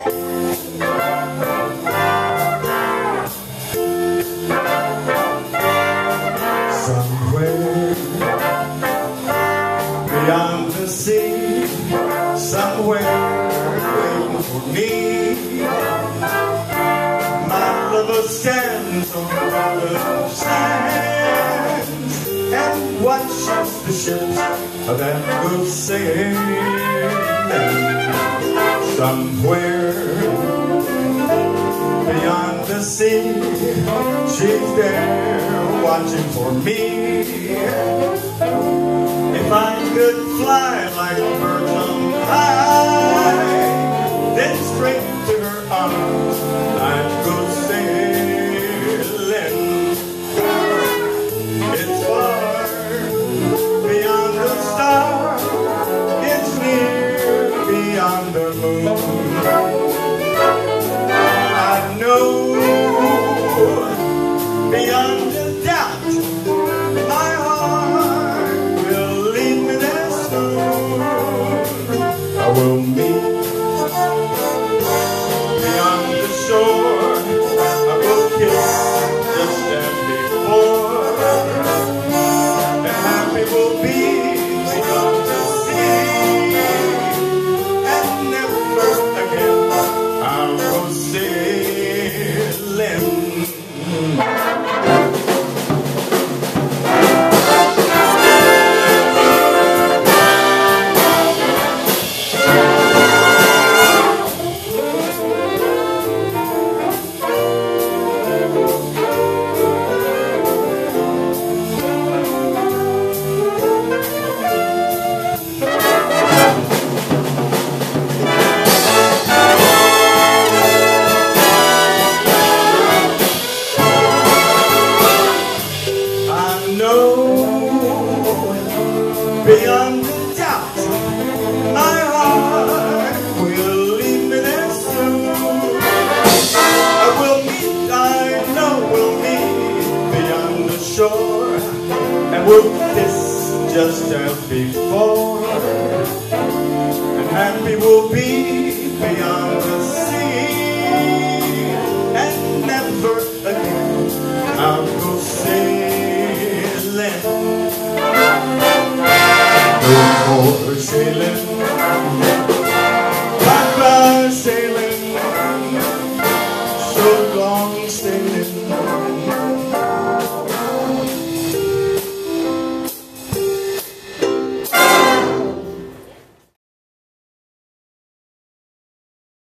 Somewhere beyond the sea, somewhere waiting for me. My lover stands on the sands and watches the ships that go sailing. Somewhere beyond the sea, she's there watching for me. If I could fly a doubt shore and we'll kiss just as before. And happy we'll be beyond the sea and never again I'll go sailing. No more sailing